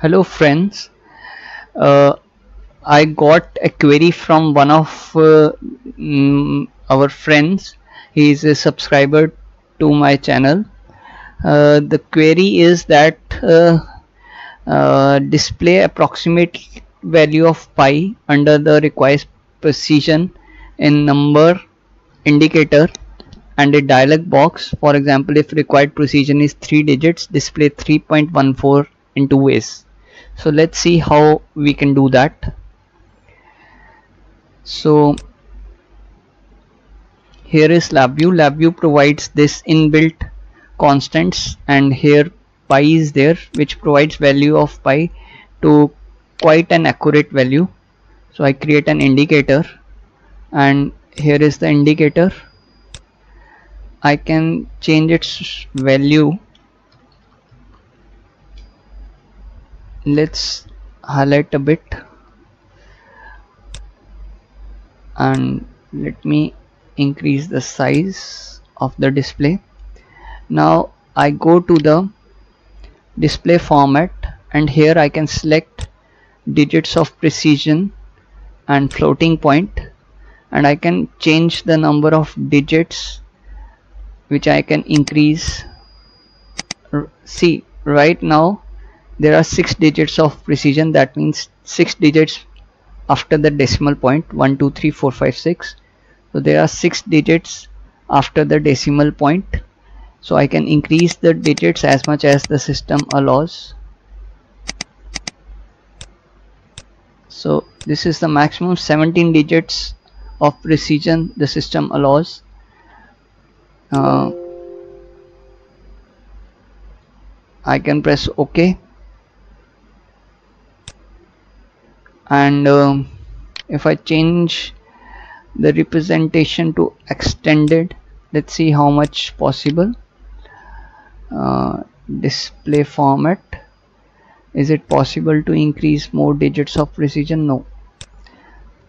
hello friends. Uh, I got a query from one of uh, mm, our friends. He is a subscriber to my channel. Uh, the query is that uh, uh, display approximate value of pi under the required precision in number indicator and a dialog box. For example if required precision is 3 digits display 3.14 in two ways so let's see how we can do that. So here is LabVIEW. LabVIEW provides this inbuilt constants and here pi is there which provides value of pi to quite an accurate value. So I create an indicator and here is the indicator. I can change its value let's highlight a bit. And let me increase the size of the display. Now I go to the display format and here I can select digits of precision and floating point and I can change the number of digits which I can increase. See right now there are six digits of precision. That means six digits after the decimal point 1 2 3 4 5 6 so there are six digits after the decimal point. So I can increase the digits as much as the system allows. So this is the maximum 17 digits of precision the system allows. Uh, I can press OK and um, if I change the representation to extended let's see how much possible. Uh, display format. Is it possible to increase more digits of precision? No.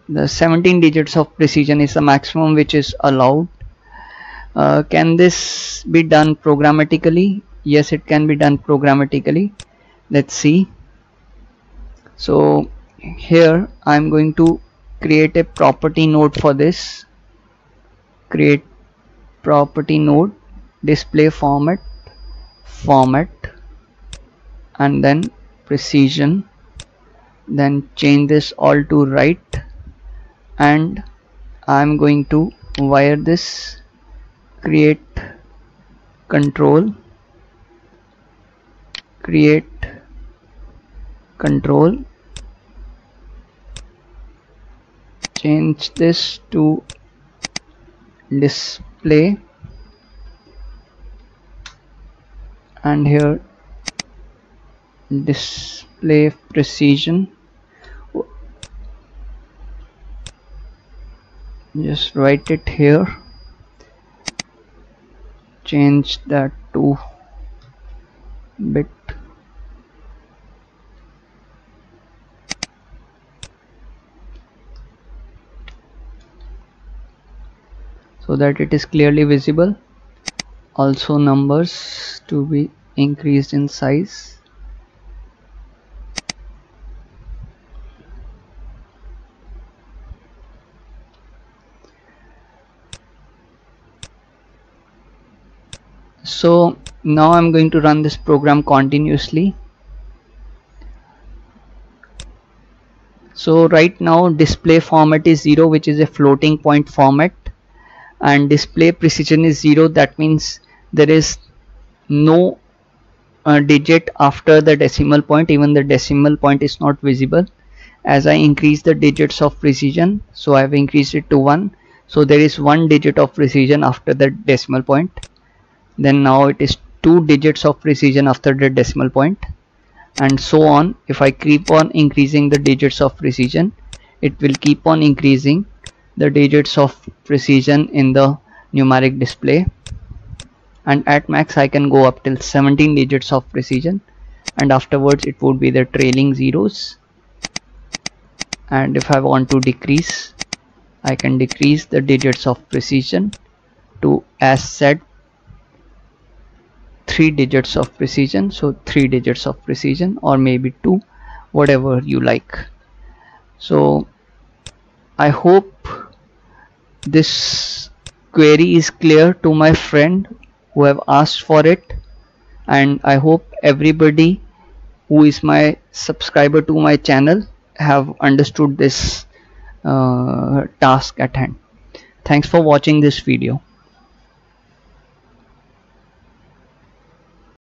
The 17 digits of precision is the maximum which is allowed. Uh, can this be done programmatically? Yes it can be done programmatically. Let's see. So here I'm going to create a property node for this. Create property node display format format and then precision. Then change this all to right. And I'm going to wire this create control create control change this to display. And here display precision. Just write it here. Change that to bit so that it is clearly visible. Also numbers to be increased in size. So now I'm going to run this program continuously. So right now display format is 0 which is a floating point format and display precision is 0 that means there is no uh, digit after the decimal point. Even the decimal point is not visible. As I increase the digits of precision so I have increased it to 1 so there is one digit of precision after the decimal point. Then now it is two digits of precision after the decimal point. And so on. If I keep on increasing the digits of precision it will keep on increasing the digits of precision in the numeric display. And at max I can go up till 17 digits of precision. And afterwards it would be the trailing zeros. And if I want to decrease I can decrease the digits of precision to as said three digits of precision. So three digits of precision or maybe two whatever you like. So I hope this query is clear to my friend who have asked for it. And I hope everybody who is my subscriber to my channel have understood this uh, task at hand. Thanks for watching this video